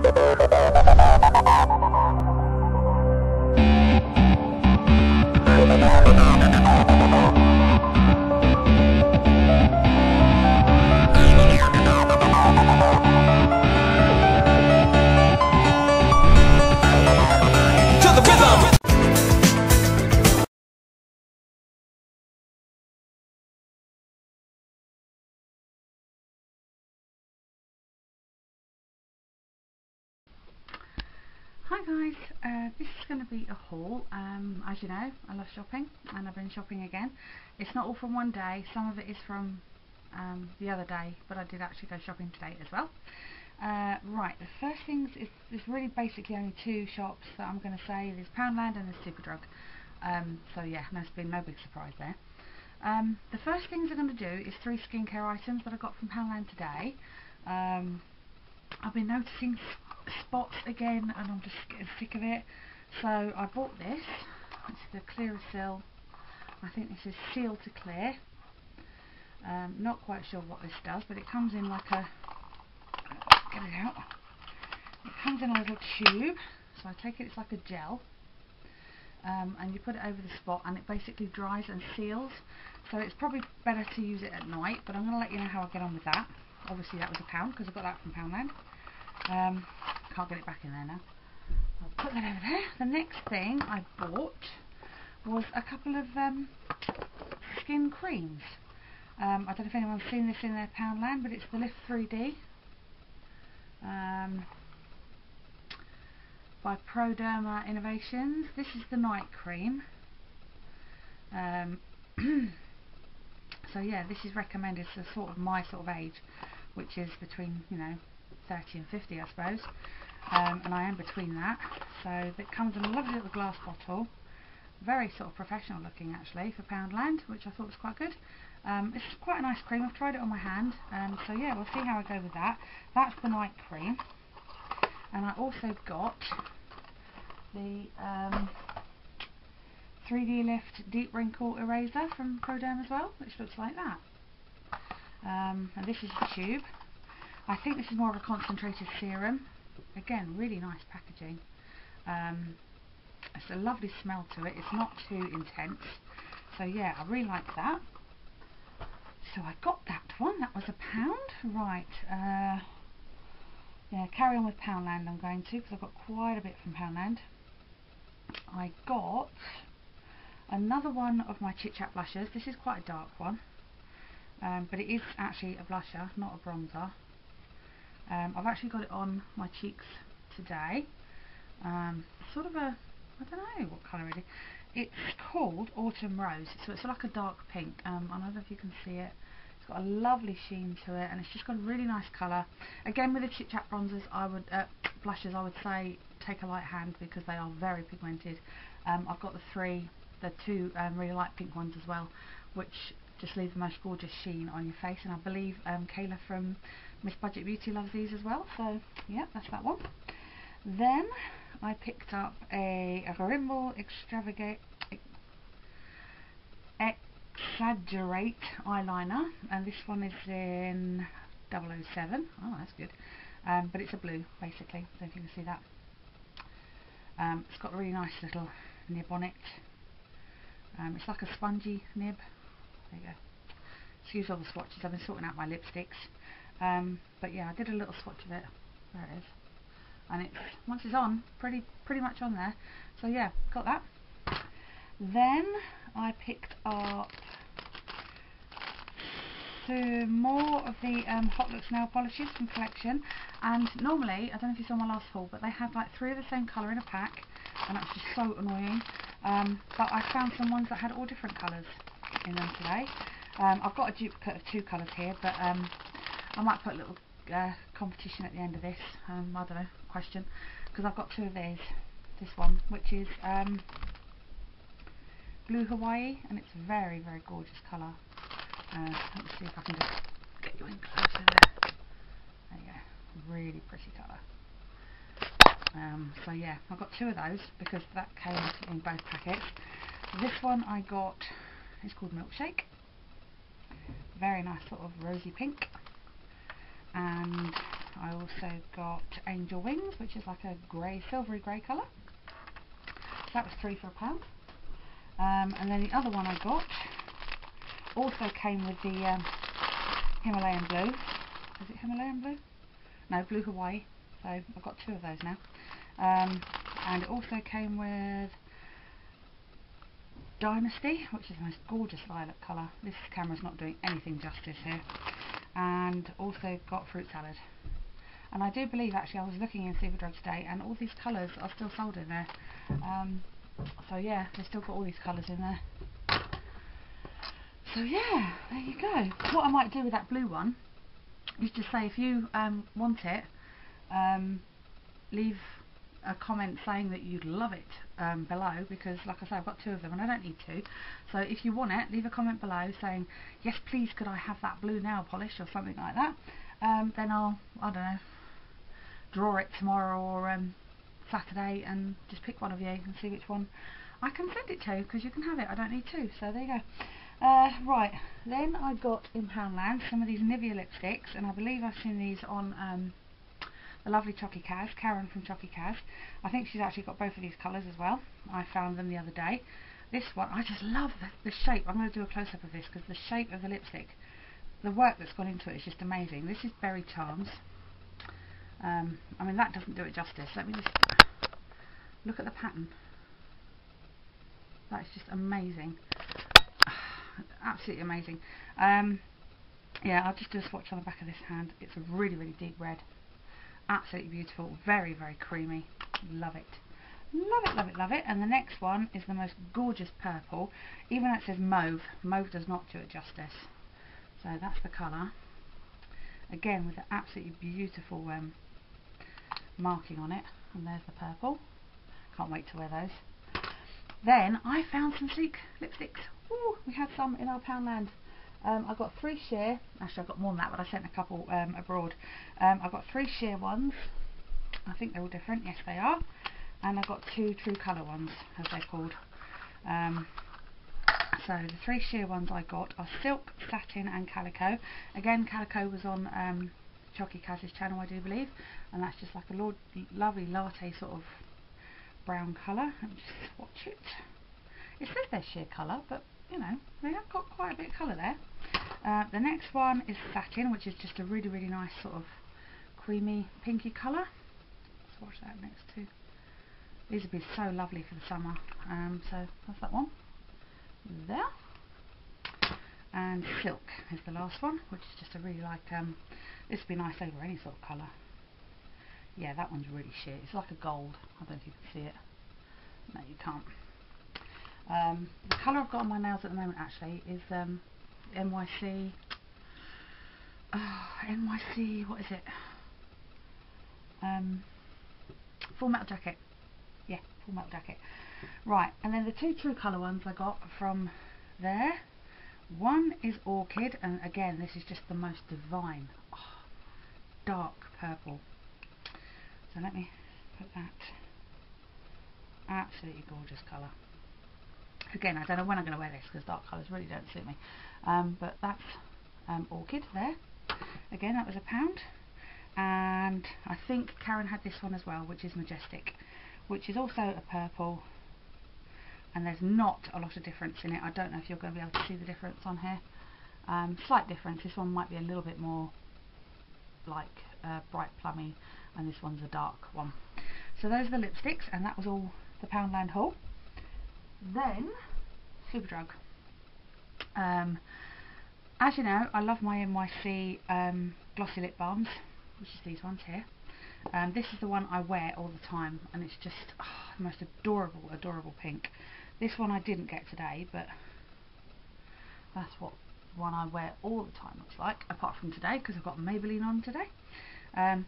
to Hi guys, uh, this is going to be a haul. Um, as you know, I love shopping and I've been shopping again. It's not all from one day, some of it is from um, the other day, but I did actually go shopping today as well. Uh, right, the first things is there's really basically only two shops that I'm going to say. There's Poundland and there's Superdrug. Um, so yeah, there's been no big surprise there. Um, the first things I'm going to do is three skincare items that I got from Poundland today. Um, I've been noticing spots again and I'm just getting sick of it. So I bought this. It's the Clearasil. I think this is Seal to Clear. Um, not quite sure what this does, but it comes in like a. Get it out. It comes in a little tube. So I take it, it's like a gel. Um, and you put it over the spot and it basically dries and seals. So it's probably better to use it at night, but I'm going to let you know how I get on with that. Obviously that was a pound because I got that from Poundland. Um, can't get it back in there now. I'll put that over there. The next thing I bought was a couple of um, skin creams. Um, I don't know if anyone's seen this in their Poundland, but it's the Lift 3D um, by Proderma Innovations. This is the night cream. Um, so yeah, this is recommended for sort of my sort of age, which is between you know 30 and 50, I suppose. Um, and I am between that. So it comes in a lovely little glass bottle, very sort of professional looking actually for Poundland, which I thought was quite good. Um, it's quite a nice cream. I've tried it on my hand, um, so yeah, we'll see how I go with that. That's the night cream, and I also got the um, 3D Lift Deep Wrinkle Eraser from Proderm as well, which looks like that. Um, and this is the tube. I think this is more of a concentrated serum. Again, really nice packaging. Um, it's a lovely smell to it. It's not too intense. So yeah, I really like that. So I got that one. That was a pound. Right. Uh, yeah, carry on with Poundland I'm going to because I've got quite a bit from Poundland. I got another one of my Chit Chat blushes. This is quite a dark one. Um, but it is actually a blusher, not a bronzer. Um, I've actually got it on my cheeks today. Um, sort of a, I don't know what colour it is. It's called Autumn Rose, so it's like a dark pink. Um, I don't know if you can see it. It's got a lovely sheen to it, and it's just got a really nice colour. Again, with the Chit Chat bronzers, I would uh, blushes, I would say take a light hand because they are very pigmented. Um, I've got the three, the two um, really light pink ones as well, which just leave the most gorgeous sheen on your face. And I believe um, Kayla from Miss Budget Beauty loves these as well. So yeah, that's that one. Then I picked up a, Rimmel Extravagate Exaggerate eyeliner, and this one is in 007. Oh, that's good. Um, but it's a blue, basically. I don't if you can see that. Um, it's got a really nice little nib on it. Um, it's like a spongy nib. There you go. Excuse all the swatches. I've been sorting out my lipsticks. Um, but yeah, I did a little swatch of it. There it is. And it's once it's on, pretty pretty much on there. So yeah, got that. Then I picked up some more of the um, Hot Looks nail polishes from Collection. And normally, I don't know if you saw my last haul, but they have like three of the same colour in a pack, and that's just so annoying. Um, but I found some ones that had all different colours in them today. Um, I've got a duplicate of two colours here, but um, I might put a little uh, competition at the end of this. Um, I don't know, question, because I've got two of these. This one, which is um, Blue Hawaii, and it's a very, very gorgeous colour. Uh, let me see if I can just get you in closer there. There you go, really pretty colour. Um, so yeah, I've got two of those because that came in both packets. This one I got, it's called Milkshake. Very nice sort of rosy pink. And I also got Angel Wings, which is like a grey, silvery grey colour. That was three for a pound. Um, and then the other one I got also came with the um, Himalayan blue. Is it Himalayan blue? No, blue Hawaii. So I've got two of those now. Um, and it also came with Dynasty, which is the most gorgeous violet colour. This camera's not doing anything justice here. And also got fruit salad. And I do believe actually I was looking in Superdrug today and all these colours are still sold in there. Um, so yeah, they've still got all these colours in there. So yeah, there you go. What I might do with that blue one is just say if you um, want it, um, leave a comment saying that you'd love it um, below because like I say I've got two of them and I don't need two. So if you want it leave a comment below saying yes please could I have that blue nail polish or something like that? Um, then I'll I don't know draw it tomorrow or um, Saturday and just pick one of you and see which one I can send it to because you can have it. I don't need two. So there you go. Uh, right. Then I got in Poundland some of these Nivea lipsticks and I believe I've seen these on um, the lovely Chocky Kaz, Karen from Chocky Kaz. I think she's actually got both of these colours as well. I found them the other day. This one, I just love the, the shape. I'm going to do a close-up of this because the shape of the lipstick, the work that's gone into it is just amazing. This is Berry Charms. Um, I mean, that doesn't do it justice. Let me just look at the pattern. That's just amazing. Absolutely amazing. Um, yeah, I'll just do a swatch on the back of this hand. It's a really, really deep red absolutely beautiful very very creamy. Love it. Love it love it love it. And the next one is the most gorgeous purple. Even though it says mauve mauve does not do it justice. So that's the colour. Again with the absolutely beautiful um, marking on it. And there's the purple. Can't wait to wear those. Then I found some sleek lipsticks. Ooh, we had some in our Poundland um, I got three sheer, actually I've got more than that but I sent a couple um, abroad. Um, I got three sheer ones, I think they're all different, yes they are. And I've got two true colour ones as they're called. Um, so the three sheer ones I got are silk, satin and calico. Again calico was on um, Chocky Kaz's channel I do believe and that's just like a lo lovely latte sort of brown colour. Let me just swatch it. It says they're sheer colour but you know, they have got quite a bit of colour there. Uh, the next one is satin, which is just a really, really nice sort of creamy pinky colour. Let's watch that next too. These would be so lovely for the summer. Um, so that's that one. There. And silk is the last one, which is just a really like, um, this would be nice over any sort of colour. Yeah, that one's really shit. It's like a gold. I don't know if you can see it. No, you can't. Um, the colour I've got on my nails at the moment actually is um, NYC. Oh, NYC, what is it? Um, full metal jacket. Yeah, full metal jacket. Right, and then the two true colour ones I got from there. One is Orchid, and again, this is just the most divine, oh, dark purple. So let me put that. Absolutely gorgeous colour again I don't know when I'm going to wear this because dark colours really don't suit me. Um, but that's um, Orchid there. Again that was a pound. And I think Karen had this one as well which is Majestic which is also a purple. And there's not a lot of difference in it. I don't know if you're going to be able to see the difference on here. Um, slight difference. This one might be a little bit more like uh, bright plummy and this one's a dark one. So those are the lipsticks and that was all the Poundland haul then, Superdrug. Um, as you know, I love my NYC um, glossy lip balms, which is these ones here. Um, this is the one I wear all the time, and it's just oh, the most adorable, adorable pink. This one I didn't get today, but that's what one I wear all the time looks like, apart from today, because I've got Maybelline on today. Um,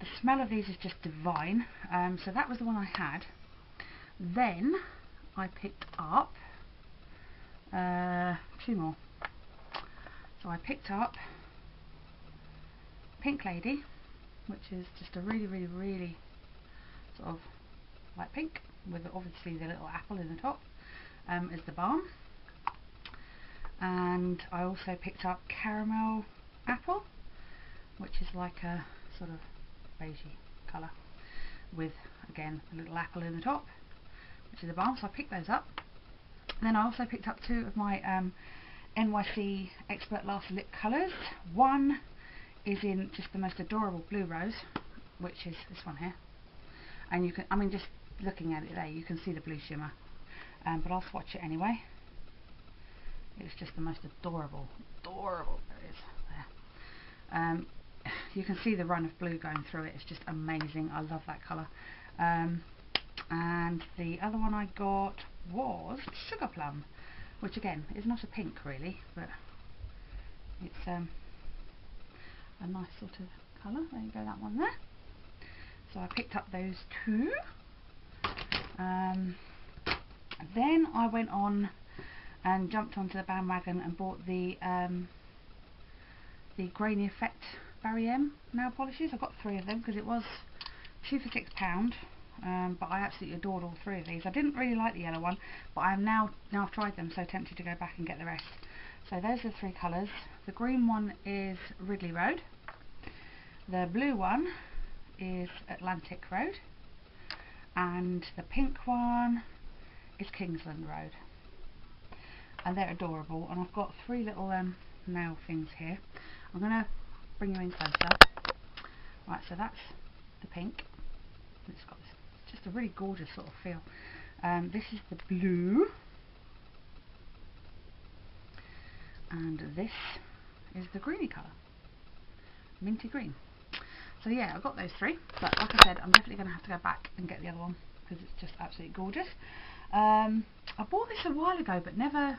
the smell of these is just divine, um, so that was the one I had. Then, I picked up uh, two more. So I picked up Pink Lady, which is just a really, really, really sort of light pink with obviously the little apple in the top um, is the balm. And I also picked up Caramel Apple, which is like a sort of beigey colour with again a little apple in the top which is a balm so I picked those up. And then I also picked up two of my um, NYC Expert Last Lip colours. One is in just the most adorable blue rose which is this one here. And you can I mean just looking at it there you can see the blue shimmer. Um, but I'll swatch it anyway. It's just the most adorable adorable there is there. Um, you can see the run of blue going through it. It's just amazing. I love that colour. Um, and the other one I got was Sugar Plum which again is not a pink really but it's um, a nice sort of colour there you go that one there so I picked up those two um, then I went on and jumped onto the bandwagon and bought the um, the Grainy Effect Barry M nail polishes. I got three of them because it was two for six pound. Um, but I absolutely adored all three of these. I didn't really like the yellow one, but I am now now I've tried them, so tempted to go back and get the rest. So those are the three colours. The green one is Ridley Road. The blue one is Atlantic Road, and the pink one is Kingsland Road and they're adorable and I've got three little um, nail things here I'm going to bring you in closer right so that's the pink it's got a really gorgeous sort of feel. Um, this is the blue. And this is the greeny colour. Minty green. So yeah I've got those three but like I said I'm definitely going to have to go back and get the other one because it's just absolutely gorgeous. Um, I bought this a while ago but never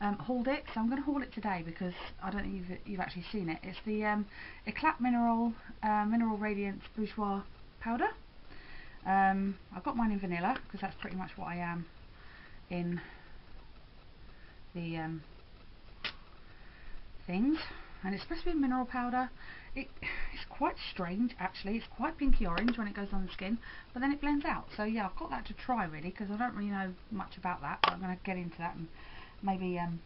um, hauled it, so I'm going to haul it today because I don't think you've, you've actually seen it. It's the um, Eclat Mineral uh, Mineral Radiance Bourjois Powder. Um, I've got mine in vanilla because that's pretty much what I am in the um, things. And it's supposed to be mineral powder. It, it's quite strange actually. It's quite pinky orange when it goes on the skin, but then it blends out. So yeah, I've got that to try really because I don't really know much about that. But I'm going to get into that and maybe um,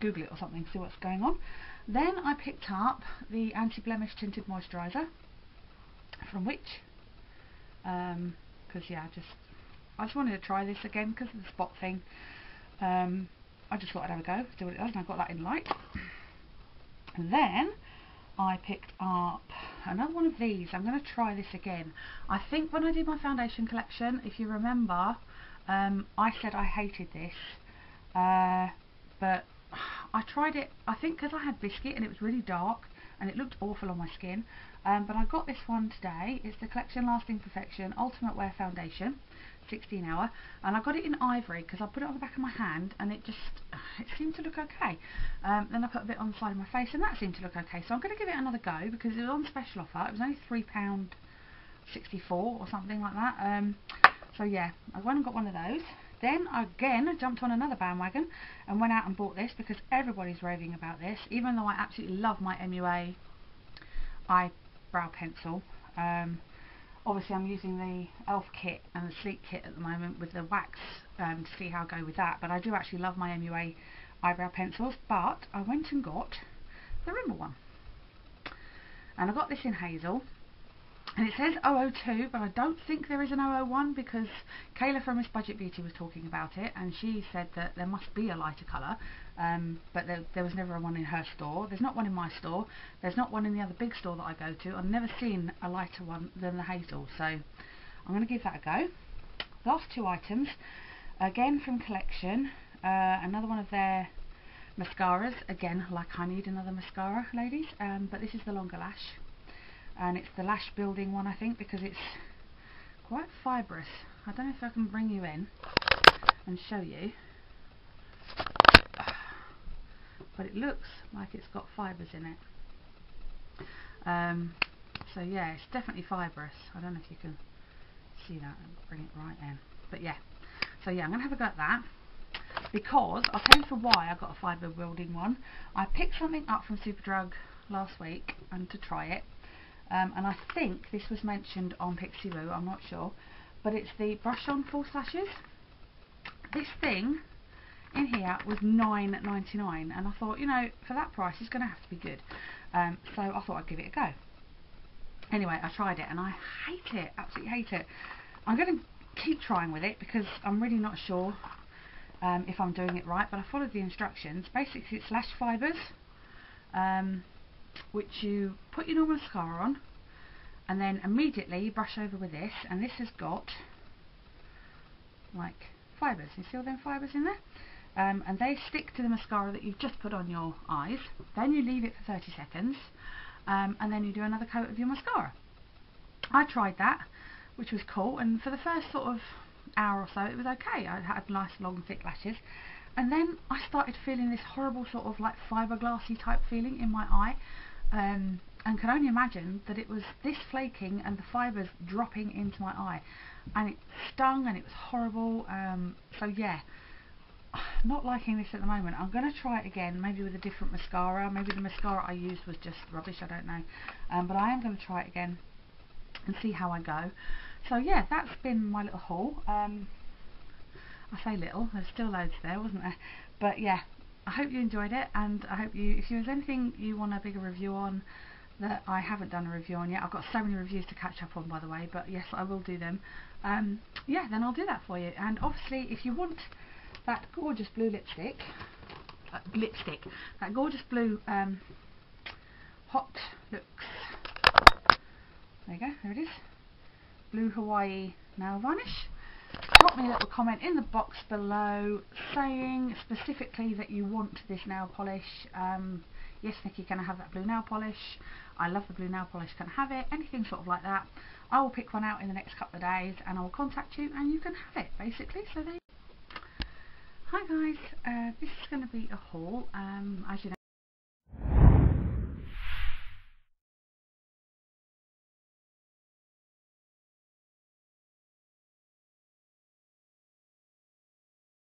Google it or something, see what's going on. Then I picked up the anti-blemish tinted moisturiser from Witch, because um, yeah, I just I just wanted to try this again because of the spot thing. Um, I just thought I'd have a go, see what it does, and I got that in light. And then I picked up another one of these. I'm going to try this again. I think when I did my foundation collection, if you remember, um, I said I hated this uh, but I tried it, I think because I had Biscuit and it was really dark and it looked awful on my skin. Um, but I got this one today. It's the Collection Lasting Perfection Ultimate Wear Foundation, 16 hour. And I got it in ivory because I put it on the back of my hand and it just, it seemed to look okay. Um, then I put a bit on the side of my face and that seemed to look okay. So I'm going to give it another go because it was on special offer. It was only £3.64 or something like that. Um, so yeah, I went and got one of those. Then again jumped on another bandwagon and went out and bought this because everybody's raving about this. Even though I absolutely love my MUA eyebrow pencil um, obviously I'm using the elf kit and the sleek kit at the moment with the wax um, to see how I go with that. But I do actually love my MUA eyebrow pencils. But I went and got the Rimmel one. And I got this in hazel and it says 002 but I don't think there is an 001 because Kayla from Miss Budget Beauty was talking about it and she said that there must be a lighter colour um, but there, there, was never one in her store. There's not one in my store. There's not one in the other big store that I go to. I've never seen a lighter one than the hazel so I'm going to give that a go. Last two items again from collection uh, another one of their mascaras. Again like I need another mascara ladies um, but this is the longer lash and it's the lash building one I think because it's quite fibrous. I don't know if I can bring you in and show you. But it looks like it's got fibres in it. Um, so yeah it's definitely fibrous. I don't know if you can see that and bring it right in. But yeah. So yeah I'm gonna have a go at that. Because I'll tell you for why I got a fibre building one. I picked something up from Superdrug last week and to try it um, and I think this was mentioned on Pixiwoo, I'm not sure, but it's the brush on false lashes. This thing in here was $9.99 and I thought, you know, for that price it's going to have to be good. Um, so I thought I'd give it a go. anyway I tried it and I hate it absolutely hate it I'm going to keep trying with it because I'm really not sure um, if I'm doing it right but I followed the instructions basically it's lash fibres um, which you put your normal mascara on and then immediately brush over with this and this has got like fibres. You see all them fibres in there? Um, and they stick to the mascara that you've just put on your eyes. Then you leave it for 30 seconds um, and then you do another coat of your mascara. I tried that which was cool and for the first sort of hour or so it was okay. I had nice long thick lashes and then I started feeling this horrible sort of like fiberglassy type feeling in my eye um, and can only imagine that it was this flaking and the fibres dropping into my eye. And it stung and it was horrible um, so yeah. Not liking this at the moment. I'm going to try it again maybe with a different mascara. Maybe the mascara I used was just rubbish I don't know. Um, but I am going to try it again and see how I go. So yeah that's been my little haul. Um, I say little there's still loads there wasn't there? But yeah I hope you enjoyed it and I hope you if there's anything you want a bigger review on that I haven't done a review on yet I've got so many reviews to catch up on by the way but yes I will do them um, yeah then I'll do that for you. And obviously if you want that gorgeous blue lipstick uh, lipstick that gorgeous blue um, hot looks there you go there it is. Blue Hawaii nail varnish drop me a little comment in the box below saying specifically that you want this nail polish. Um, yes Nikki can I have that blue nail polish? I love the blue nail polish can I have it? Anything sort of like that. I will pick one out in the next couple of days and I will contact you and you can have it basically. So there Hi guys, uh, this is going to be a haul, um, as you know